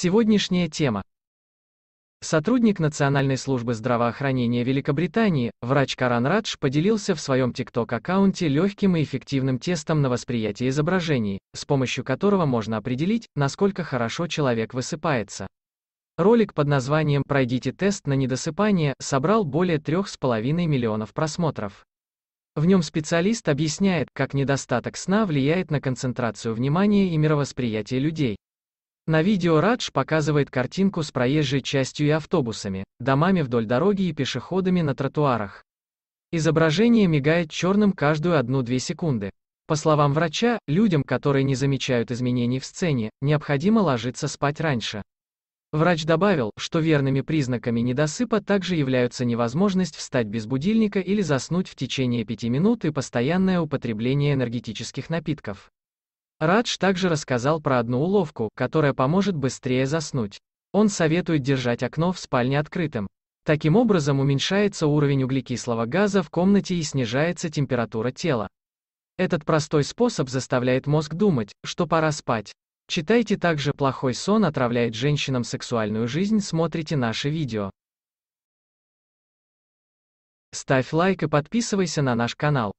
Сегодняшняя тема. Сотрудник Национальной службы здравоохранения Великобритании, врач Каран Радж, поделился в своем TikTok-аккаунте легким и эффективным тестом на восприятие изображений, с помощью которого можно определить, насколько хорошо человек высыпается. Ролик под названием «Пройдите тест на недосыпание» собрал более 3,5 миллионов просмотров. В нем специалист объясняет, как недостаток сна влияет на концентрацию внимания и мировосприятие людей. На видео Радж показывает картинку с проезжей частью и автобусами, домами вдоль дороги и пешеходами на тротуарах. Изображение мигает черным каждую одну-две секунды. По словам врача, людям, которые не замечают изменений в сцене, необходимо ложиться спать раньше. Врач добавил, что верными признаками недосыпа также являются невозможность встать без будильника или заснуть в течение пяти минут и постоянное употребление энергетических напитков. Радж также рассказал про одну уловку, которая поможет быстрее заснуть. Он советует держать окно в спальне открытым. Таким образом уменьшается уровень углекислого газа в комнате и снижается температура тела. Этот простой способ заставляет мозг думать, что пора спать. Читайте также «Плохой сон отравляет женщинам сексуальную жизнь» смотрите наше видео. Ставь лайк и подписывайся на наш канал.